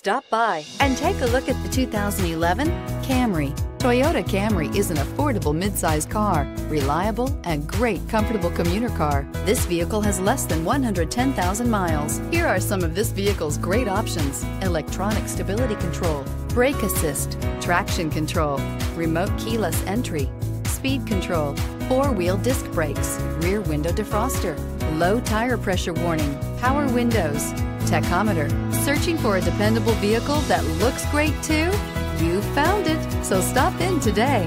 Stop by and take a look at the 2011 Camry. Toyota Camry is an affordable midsize car, reliable and great comfortable commuter car. This vehicle has less than 110,000 miles. Here are some of this vehicle's great options. Electronic stability control, brake assist, traction control, remote keyless entry, speed control, four-wheel disc brakes, rear window defroster, low tire pressure warning, power windows, tachometer. Searching for a dependable vehicle that looks great too? You found it, so stop in today.